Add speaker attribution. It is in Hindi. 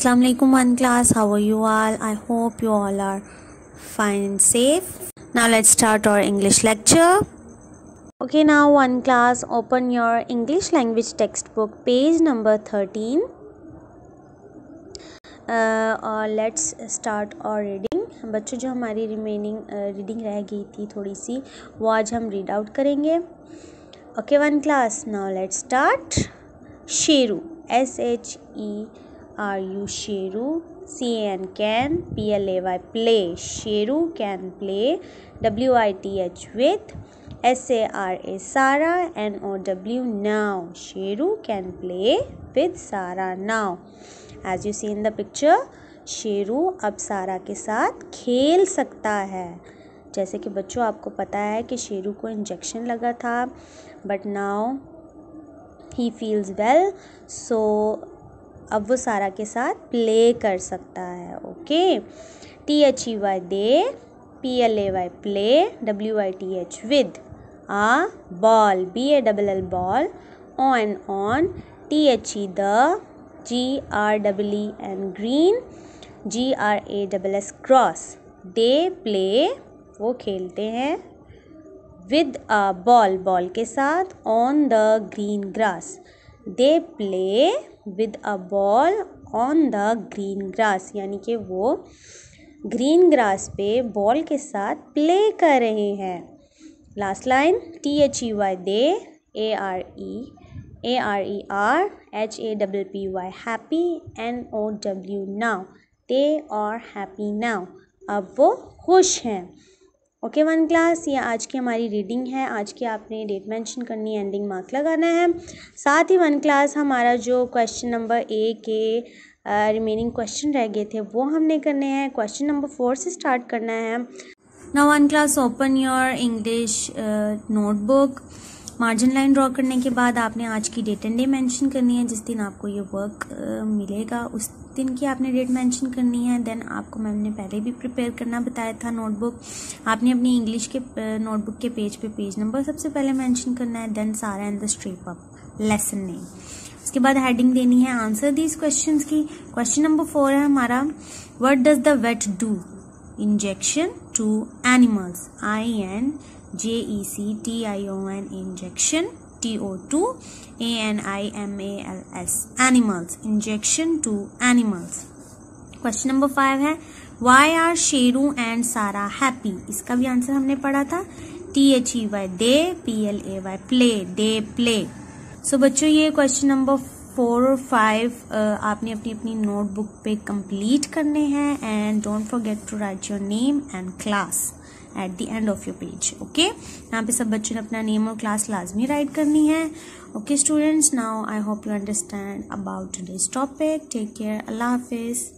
Speaker 1: Assalamu alaikum one class how are you all I hope you all are fine and safe now let's start our English lecture okay now one class open your English language textbook page number 13 uh, और लेट्स स्टार्ट और रीडिंग बच्चों जो हमारी रिमेनिंग रीडिंग रह गई थी थोड़ी सी वो आज हम रीड आउट करेंगे okay one class now let's start Sheru S H E R U Sheru C N can P L A Y play Sheru can play W I T H with S A R A Sara N O W now Sheru can play with Sara now as you see in the picture Sheru अब सारा के साथ खेल सकता है। जैसे कि बच्चों, आपको पता है कि शेरू को इंजेक्शन लगा था but now he feels well so अब वो सारा के साथ प्ले कर सकता है okay T H E Y they P L A Y play W I T H with a ball B A double L ball N on T H E the G R double E N green G R A double S grass they play वो खेलते हैं विद अ बॉल बॉल के साथ on the green grass they play with a ball on the green grass यानी कि वो ग्रीन ग्रास पे बॉल के साथ प्ले कर रहे हैं। Last line T H E Y they A R E A R E R H A W P Y happy N O W now they are happy now अब वो खुश हैं। Okay, one class. ये आज की हमारी रीडिंग है। आज की आपने डेट मेंशन करनी है, एंडिंग मार्क लगाना है। साथ ही वन क्लास हमारा जो क्वेश्चन नंबर ए के रिमेनिंग क्वेश्चन रह गए थे, वो हमने करने हैं। क्वेश्चन नंबर फोर से स्टार्ट करना है। Now one class open your English notebook margin line draw करने के बाद आपने आज की डेट एंड डे मेंशन करनी है। जिस दिन आपको ये वर्क मिलेगा, उस दिन की आपने डेट मेंशन करनी है। देन आपको मैम ने पहले भी प्रिपेयर करना बताया था नोटबुक आपने अपनी इंग्लिश के नोटबुक के पेज पे पेज नंबर सबसे पहले मेंशन करना है। Then Sara and the strip up lesson name उसके बाद हेडिंग देनी है आंसर दीज क्वेश्चन की। क्वेश्चन नंबर फोर है हमारा what does the vet do injection to animals I N J E C T I O N injection T O to A N I M A L S animals injection to animals question number five है why are Sheru and Sara happy इसका भी आंसर हमने पढ़ा था। T H E Y they P L A Y play they play so बच्चों, ये क्वेश्चन नंबर फोर और फाइव आपने अपनी अपनी नोटबुक पे कंप्लीट करने हैं and don't forget to write your name and class at the end of your page okay यहाँ पे सब बच्चों ने अपना नेम और क्लास लाजमी राइट करनी है okay students now I hope you understand about this topic take care अल्लाह हाफिज़